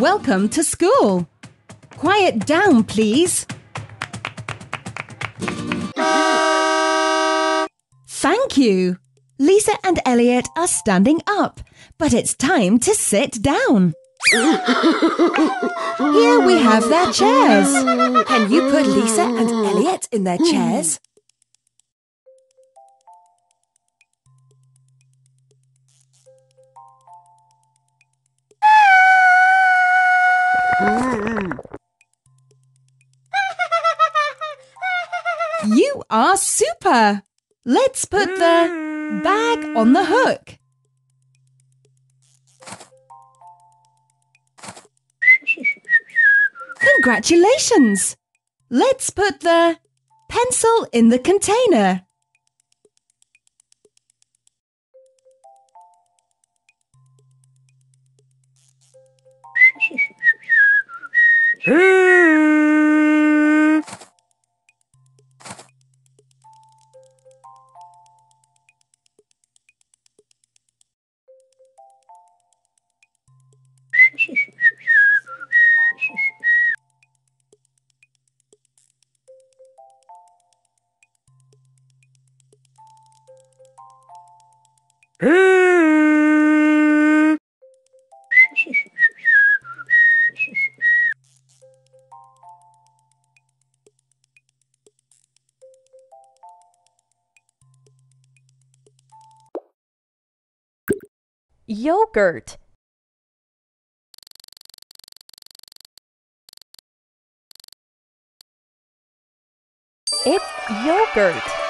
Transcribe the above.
Welcome to school. Quiet down, please. Thank you. Lisa and Elliot are standing up, but it's time to sit down. Here we have their chairs. Can you put Lisa and Elliot in their chairs? You are super. Let's put the bag on the hook. Congratulations! Let's put the pencil in the container. Yogurt. It's yogurt.